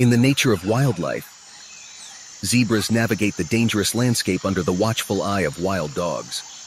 In the nature of wildlife, zebras navigate the dangerous landscape under the watchful eye of wild dogs.